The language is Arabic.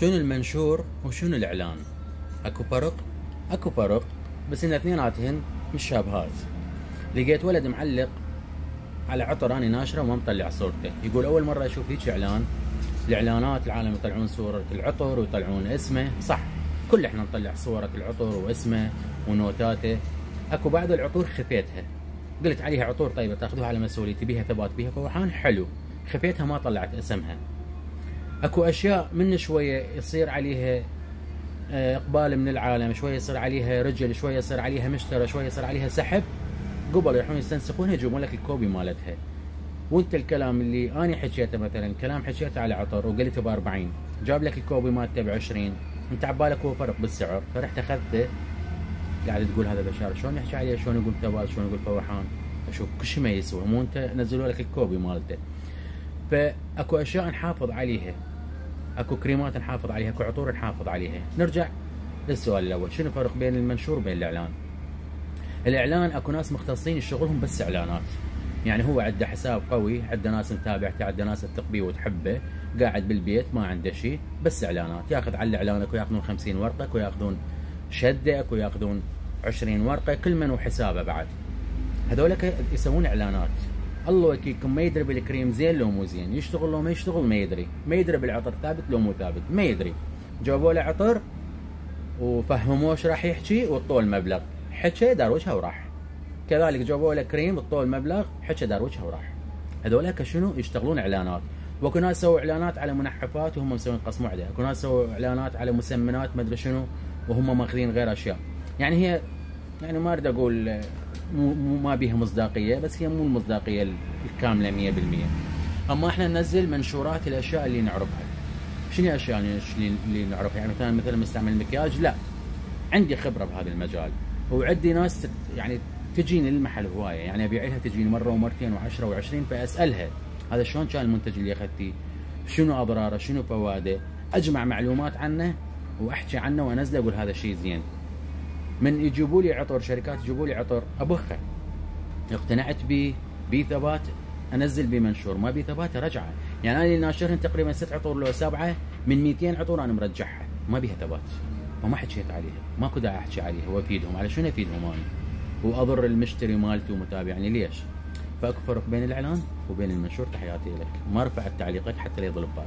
شنو المنشور وشنو الإعلان؟ أكو فرق؟ أكو فرق بس إن اثنيناتهن مش شابهات لقيت ولد معلق على عطر اني ناشرة وما مطلع صورته. يقول أول مرة أشوف هيك إعلان. الإعلانات العالم يطلعون صورة العطر ويطلعون اسمه. صح كل إحنا نطلع صورة العطر واسمه ونوتاته. أكو بعض العطور خفيتها. قلت عليها عطور طيبة تاخذوها على مسؤوليتي بيها ثبات بيها فوحان حلو. خفيتها ما طلعت اسمها. اكو اشياء من شوية يصير عليها آه، اقبال من العالم شوية يصير عليها رجل شوية يصير عليها مشترى شوية يصير عليها سحب. قبل يروحون يستنسخونها يجيبون لك الكوبي مالتها. وانت الكلام اللي أنا حكيته مثلا كلام حكيته على عطر وقلته ب 40 جاب لك الكوبي مالته ب 20 انت عبالك هو فرق بالسعر. فرحت أخذته قاعد تقول هذا بشار شلون يحكي عليه؟ شلون يقول ثبات شلون يقول فوحان أشوف كل شيء ما يسوى. مو أنت نزلوا لك الكوبي مالته. فأكو أشياء نحافظ عليها. أكو كريمات نحافظ عليها أكو عطور نحافظ عليها. نرجع للسؤال الأول شنو الفرق بين المنشور وبين الإعلان؟ الإعلان أكو ناس مختصين شغلهم بس إعلانات. يعني هو عنده حساب قوي عنده ناس متابعته عنده ناس تثق بيه وتحبه قاعد بالبيت ما عنده شيء بس إعلانات. ياخذ على الاعلان اكو ياخذون 50 ورقة اكو ياخذون شدة اكو ياخذون 20 ورقة كل من وحسابه بعد. هذول يسوون إعلانات. الله وكيلكم ما يدري بالكريم زين لو مو زين. يشتغل لو ما يشتغل ما يدري. ما يدري بالعطر ثابت لو مو ثابت. ما يدري. جابوا له عطر وفهموه إيش راح يحكي وطول المبلغ حكى دار وجهه وراح. كذلك جابوا له كريم وطول المبلغ حكى دار وجهه وراح. هذول شنو؟ يشتغلون إعلانات. واكو ناس سووا إعلانات على منحفات وهم مسوين قص معده اكو ناس سووا إعلانات على مسمنات ما أدري شنو وهم ماخذين غير أشياء. يعني هي يعني ما أريد أقول مو, ما بيها مصداقية بس هي مو المصداقية الكاملة 100% أما إحنا ننزل منشورات الأشياء اللي نعرفها شنو الأشياء اللي نعرفها يعني مثلا مثلا مستعمل المكياج لا عندي خبرة بهذا المجال وعندي ناس يعني تجيني للمحل هواية يعني ابيع لها تجيني مرة ومرتين و10 و20 فأسألها هذا شلون كان المنتج اللي أخذتيه؟ شنو أضراره؟ شنو فوائده؟ أجمع معلومات عنه وأحكي عنه وأنزله أقول هذا شيء زين. من يجيبوا لي عطر شركات يجيبوا لي عطر أبخه. اقتنعت به بي ثبات أنزل بمنشور ما بي ثبات ارجعه يعني أنا اللي ناشرهن تقريبا ست عطور لو سبعة من 200 عطور أنا مرجعها. ما بيها ثبات. وما حكيت عليها. ماكو داعي أحكي عليها وأفيدهم. على شنو أفيدهم أنا؟ وأضر المشتري مالتي ومتابعني. ليش؟ فأكو فرق بين الإعلان وبين المنشور. تحياتي لك. ما رفعت تعليقك حتى لا يضل ببالك